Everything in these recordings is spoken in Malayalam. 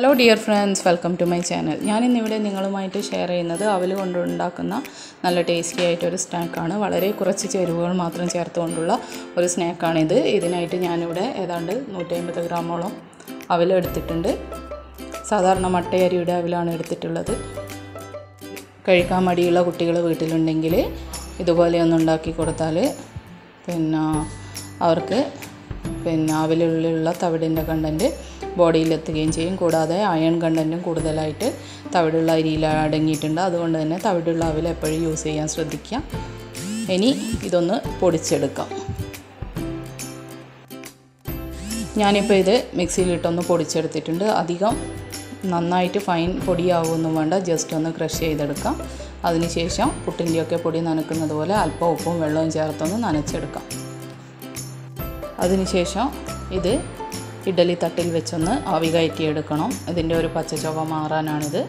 Hello dear friends welcome to my channel ഞാനിന്നിവിടെ നിങ്ങളുമായിട്ട് ഷെയർ ചെയ്യുന്നത് അവൽ കൊണ്ടുണ്ടാക്കുന്ന നല്ല ടേസ്റ്റി ആയിട്ടൊരു സ്നാക്കാണ് വളരെ കുറച്ച് ചേരുവകൾ മാത്രം ചേർത്തുകൊണ്ടുള്ള ഒരു സ്നാക്കാണിത് ഇതിനായിട്ട് ഞാനിവിടെ ഏതാണ്ട് നൂറ്റി അമ്പത് ഗ്രാമോളം അവൽ എടുത്തിട്ടുണ്ട്. സാധാരണ മട്ടയരിയുടെ അവലാണ് എടുത്തിട്ടുള്ളത്. കഴിക്കാൻ മടിയുള്ള കുട്ടികൾ വീട്ടിലുണ്ടെങ്കിൽ ഇതുപോലെ ഒന്ന് ഉണ്ടാക്കി കൊടുത്താൽ പിന്നെ അവർക്ക് പിന്നെ അവലുള്ളിലുള്ള തവിടിന്റെ കണ്ടന്റ് ബോഡിയിലെത്തുകയും ചെയ്യും. കൂടാതെ അയൺ കണ്ടന്റും കൂടുതലായിട്ട് തവിടുള്ള അരിയിൽ അടങ്ങിയിട്ടുണ്ട്. അതുകൊണ്ട് തന്നെ തവിടുള്ള അവൽ എപ്പോഴും യൂസ് ചെയ്യാൻ ശ്രദ്ധിക്കുക. ഇനി ഇതൊന്ന് പൊടിച്ചെടുക്കാം. ഞാനിപ്പോൾ ഇത് മിക്സിയിലിട്ടൊന്ന് പൊടിച്ചെടുത്തിട്ടുണ്ട്. അധികം നന്നായിട്ട് ഫൈൻ പൊടിയാവുമൊന്നും വേണ്ട. ജസ്റ്റ് ഒന്ന് ക്രഷ് ചെയ്തെടുക്കാം. അതിനുശേഷം പുട്ടിന്റെയൊക്കെ പൊടി നനക്കുന്നത് പോലെ അല്പം ഉപ്പും വെള്ളവും ചേർത്തൊന്ന് നനച്ചെടുക്കാം. അതിനുശേഷം ഇത് ഇഡലി തട്ടിൽ വെച്ചൊന്ന് ആവി കയറ്റിയെടുക്കണം. ഇതിന്റെ ഒരു പച്ച ചുവ മാറാനാണിത്.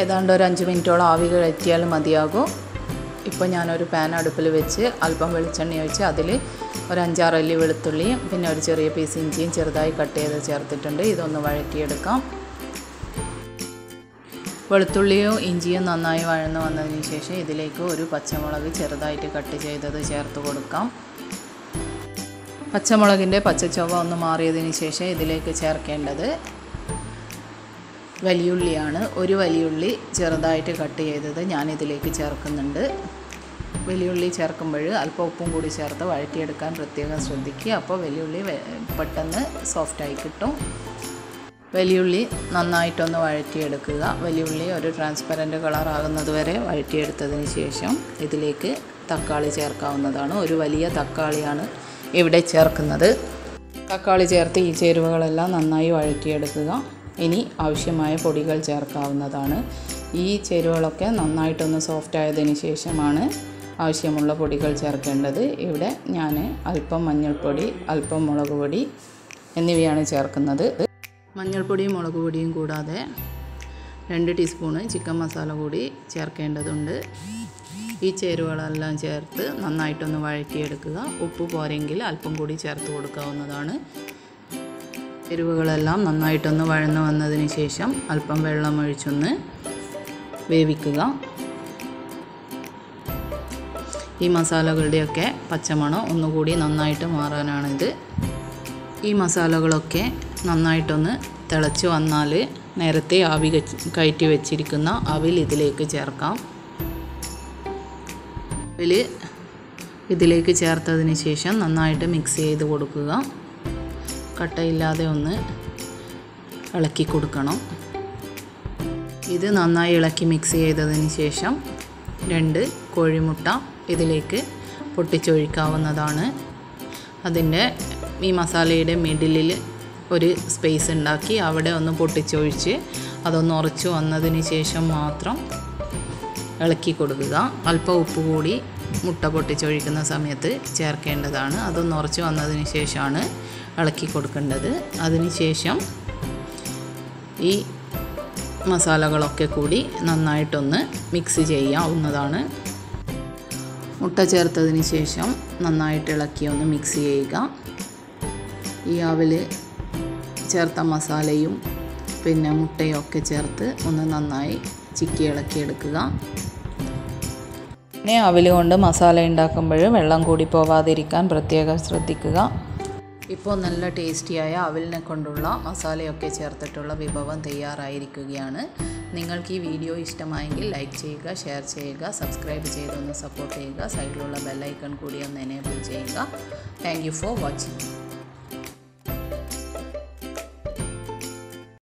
ഏതാണ്ട് ഒരു അഞ്ച് മിനിറ്റോളം ആവി കയറ്റിയാൽ മതിയാകും. ഇപ്പോൾ ഞാനൊരു പാൻ അടുപ്പിൽ വെച്ച് അല്പം വെളിച്ചെണ്ണ ഒഴിച്ച് അതിൽ ഒരു അഞ്ചാറ് അല്ലി വെളുത്തുള്ളിയും പിന്നെ ഒരു ചെറിയ പീസ് ഇഞ്ചിയും ചെറുതായി കട്ട് ചെയ്ത് ചേർത്തിട്ടുണ്ട്. ഇതൊന്ന് വഴറ്റിയെടുക്കാം. വെളുത്തുള്ളിയും ഇഞ്ചിയും നന്നായി വഴന്ന് വന്നതിന് ശേഷം ഇതിലേക്ക് ഒരു പച്ചമുളക് ചെറുതായിട്ട് കട്ട് ചെയ്തത് ചേർത്ത് കൊടുക്കാം. പച്ചമുളകിന്റെ പച്ചച്ചൊവ ഒന്ന് മാറിയതിന് ശേഷം ഇതിലേക്ക് ചേർക്കേണ്ടത് വലിയുള്ളിയാണ്. ഒരു വലിയുള്ളി ചെറുതായിട്ട് കട്ട് ചെയ്തത് ഞാൻ ഇതിലേക്ക് ചേർക്കുന്നുണ്ട്. വലിയുള്ളി ചേർക്കുമ്പോൾ അല്പം ഉപ്പും കൂടി ചേർത്ത് വഴറ്റിയെടുക്കാൻ പ്രത്യേകം ശ്രദ്ധിക്കുക. അപ്പോൾ വലിയുള്ളി പെട്ടെന്ന് സോഫ്റ്റായി കിട്ടും. വലിയുള്ളി നന്നായിട്ടൊന്ന് വഴറ്റിയെടുക്കുക. വലിയുള്ളി ഒരു ട്രാൻസ്പെറന്റ് കളറാകുന്നത് വരെ വഴറ്റിയെടുത്തതിന് ശേഷം ഇതിലേക്ക് തക്കാളി ചേർക്കാവുന്നതാണ്. ഒരു വലിയ തക്കാളിയാണ് ഇവിടെ ചേർക്കുന്നത്. തക്കാളി ചേർത്ത് ഈ ചേരുവകളെല്ലാം നന്നായി വഴറ്റിയെടുക്കുക. ഇനി ആവശ്യമായ പൊടികൾ ചേർക്കാവുന്നതാണ്. ഈ ചേരുവകളൊക്കെ നന്നായിട്ടൊന്ന് സോഫ്റ്റ് ആയതിന് ശേഷമാണ് ആവശ്യമുള്ള പൊടികൾ ചേർക്കേണ്ടത്. ഇവിടെ ഞാൻ അല്പം മഞ്ഞൾപ്പൊടി അല്പം മുളക് പൊടി എന്നിവയാണ് ചേർക്കുന്നത്. മഞ്ഞൾപ്പൊടിയും മുളക് പൊടിയും കൂടാതെ രണ്ട് ടീസ്പൂണ് ചിക്കൻ മസാല കൂടി ചേർക്കേണ്ടതുണ്ട്. ഈ ചേരുവകളെല്ലാം ചേർത്ത് നന്നായിട്ടൊന്ന് വഴറ്റിയെടുക്കുക. ഉപ്പ് പോരെങ്കിൽ അല്പം കൂടി ചേർത്ത് കൊടുക്കാവുന്നതാണ്. ചേരുവകളെല്ലാം നന്നായിട്ടൊന്ന് വഴന്നു വന്നതിന് ശേഷം അല്പം വെള്ളം ഒഴിച്ചൊന്ന് വേവിക്കുക. ഈ മസാലകളുടെയൊക്കെ പച്ചമണം ഒന്നുകൂടി നന്നായിട്ട് മാറാനാണിത്. ഈ മസാലകളൊക്കെ നന്നായിട്ടൊന്ന് തിളച്ച് വന്നാൽ നേരത്തെ ആവി കയറ്റി വെച്ചിരിക്കുന്ന അവിൽ ഇതിലേക്ക് ചേർക്കാം. അവിൽ ഇതിലേക്ക് ചേർത്തതിന് ശേഷം നന്നായിട്ട് മിക്സ് ചെയ്ത് കൊടുക്കുക. കട്ടയില്ലാതെ ഒന്ന് ഇളക്കി കൊടുക്കണം. ഇത് നന്നായി ഇളക്കി മിക്സ് ചെയ്തതിന് ശേഷം രണ്ട് കോഴിമുട്ട ഇതിലേക്ക് പൊട്ടിച്ചൊഴിക്കാവുന്നതാണ്. അതിന്റെ ഈ മസാലയുടെ മിഡിലിൽ ഒരു സ്പേസ് ഉണ്ടാക്കി അവിടെ ഒന്ന് പൊട്ടിച്ചൊഴിച്ച് അതൊന്ന് ഉറച്ചു വന്നതിന് ശേഷം മാത്രം ഇളക്കി കൊടുക്കുക. അല്പം ഉപ്പ് കൂടി മുട്ട പൊട്ടിച്ചൊഴിക്കുന്ന സമയത്ത് ചേർക്കേണ്ടതാണ്. അതൊന്ന് ഉറച്ച് വന്നതിന് ശേഷമാണ് ഇളക്കി കൊടുക്കേണ്ടത്. അതിനുശേഷം ഈ മസാലകളൊക്കെ കൂടി നന്നായിട്ടൊന്ന് മിക്സ് ചെയ്യാവുന്നതാണ്. മുട്ട ചേർത്തതിന് ശേഷം നന്നായിട്ട് ഇളക്കി ഒന്ന് മിക്സ് ചെയ്യുക. ഈ അവൽ ചേർത്ത മസാലയും പിന്നെ മുട്ടയും ഒക്കെ ചേർത്ത് ഒന്ന് നന്നായി ചിക്കി ഇളക്കിയെടുക്കുക പിന്നെ അവിൽ കൊണ്ട് മസാല ഉണ്ടാക്കുമ്പോൾ വെള്ളം കൂടി പോവാതിരിക്കാൻ പ്രത്യേകം ശ്രദ്ധിക്കുക. ഇപ്പോൾ നല്ല ടേസ്റ്റിയായ അവിലിനെ കൊണ്ടുള്ള മസാലയൊക്കെ ചേർത്തിട്ടുള്ള വിഭവം തയ്യാറായിരിക്കുകയാണ്. നിങ്ങൾക്ക് ഈ വീഡിയോ ഇഷ്ടമായെങ്കിൽ ലൈക്ക് ചെയ്യുക ഷെയർ ചെയ്യുക സബ്സ്ക്രൈബ് ചെയ്തൊന്ന് സപ്പോർട്ട് ചെയ്യുക സൈഡിലുള്ള ബെല്ലൈക്കൺ കൂടി ഒന്ന് എനേബിൾ ചെയ്യുക. Thank for watching.